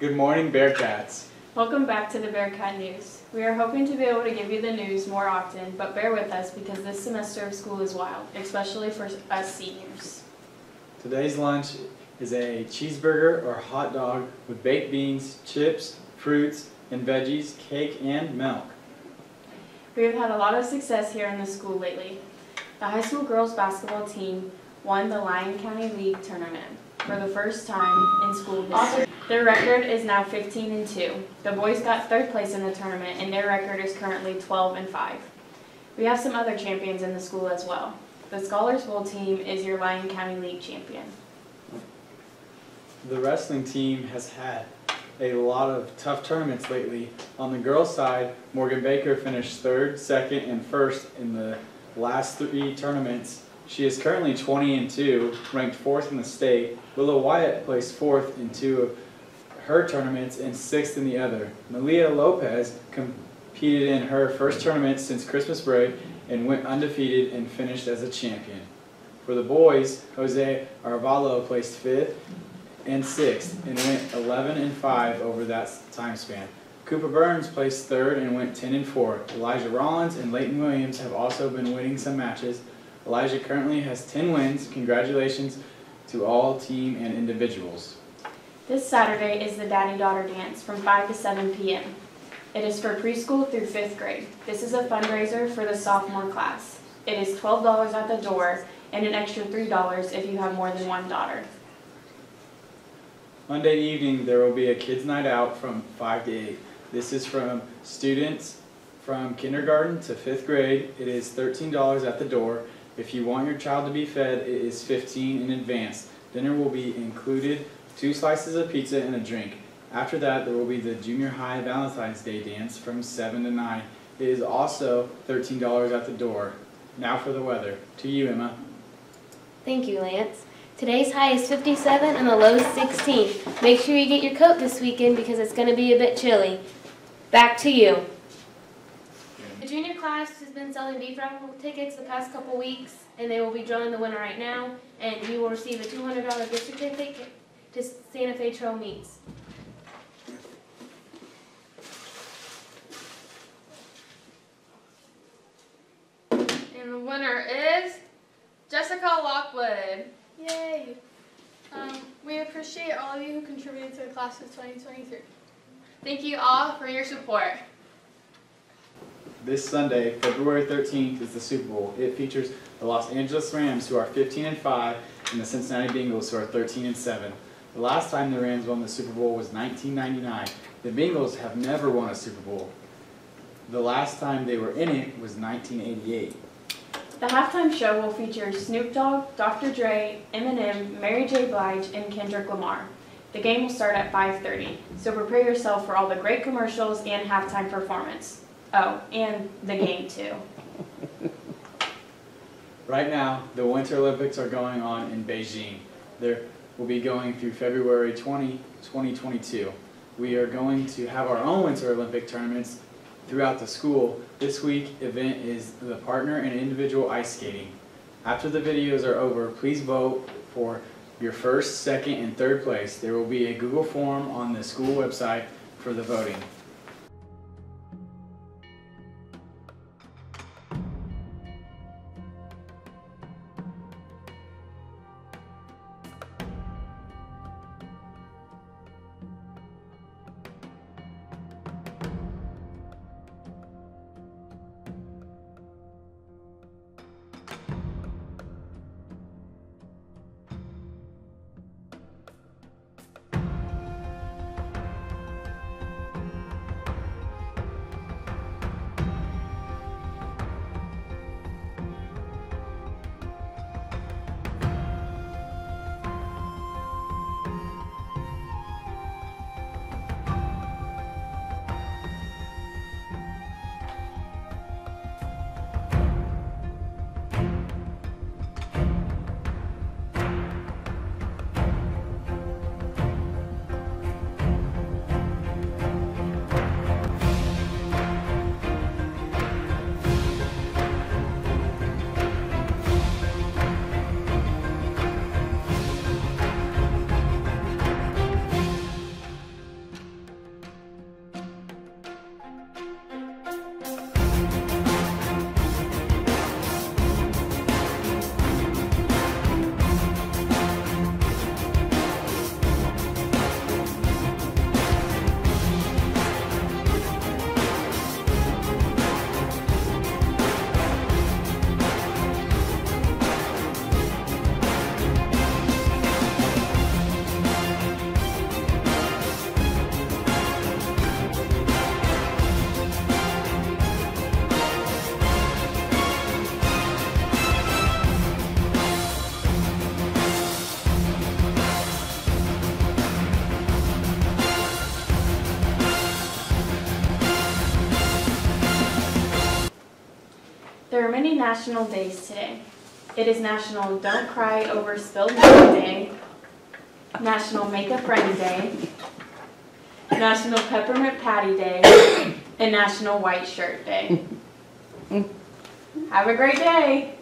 Good morning, Bearcats. Welcome back to the Bearcat News. We are hoping to be able to give you the news more often, but bear with us because this semester of school is wild, especially for us seniors. Today's lunch is a cheeseburger or hot dog with baked beans, chips, fruits, and veggies, cake, and milk. We have had a lot of success here in the school lately. The high school girls basketball team won the Lyon County League tournament for the first time in school history. Their record is now 15 and 2. The boys got third place in the tournament and their record is currently 12 and 5. We have some other champions in the school as well. The Scholars Bowl team is your Lyon County League champion. The wrestling team has had a lot of tough tournaments lately. On the girls' side, Morgan Baker finished third, second, and first in the last three tournaments. She is currently 20 and 2, ranked fourth in the state. Willow Wyatt placed fourth in two of her tournaments and sixth in the other. Malia Lopez competed in her first tournament since Christmas break and went undefeated and finished as a champion. For the boys, Jose Arevalo placed fifth and sixth and went 11 and 5 over that time span. Cooper Burns placed third and went 10 and 4. Elijah Rollins and Leighton Williams have also been winning some matches. Elijah currently has 10 wins. Congratulations to all team and individuals. This Saturday is the Daddy Daughter Dance from 5 to 7 p.m. It is for preschool through 5th grade. This is a fundraiser for the sophomore class. It is $12 at the door and an extra $3 if you have more than one daughter. Monday evening, there will be a kids' night out from 5 to 8. This is from students from kindergarten to 5th grade. It is $13 at the door. If you want your child to be fed, it is 15 in advance. Dinner will be included two slices of pizza and a drink. After that, there will be the junior high Valentine's Day dance from 7 to 9. It is also $13 at the door. Now for the weather. To you, Emma. Thank you, Lance. Today's high is 57 and the low is 16. Make sure you get your coat this weekend because it's going to be a bit chilly. Back to you. The junior class has been selling beef raffle tickets the past couple weeks, and they will be drawing the winner right now, and you will receive a $200 gift certificate to Santa Fe Trail Meats. And the winner is Jessica Lockwood. Yay! Um, we appreciate all of you who contributed to the class of 2023. Thank you all for your support. This Sunday, February 13th, is the Super Bowl. It features the Los Angeles Rams, who are 15 and 5, and the Cincinnati Bengals, who are 13 and 7. The last time the Rams won the Super Bowl was 1999. The Bengals have never won a Super Bowl. The last time they were in it was 1988. The halftime show will feature Snoop Dogg, Dr. Dre, Eminem, Mary J. Blige, and Kendrick Lamar. The game will start at 5.30, so prepare yourself for all the great commercials and halftime performance. Oh, and the game too. Right now, the Winter Olympics are going on in Beijing. They will be going through February 20, 2022. We are going to have our own Winter Olympic tournaments throughout the school. This week event is the partner and individual ice skating. After the videos are over, please vote for your first, second, and third place. There will be a Google form on the school website for the voting. National days today. It is National Don't Cry Over Spilled Milk Day, National Make a Friend Day, National Peppermint Patty Day, and National White Shirt Day. Have a great day.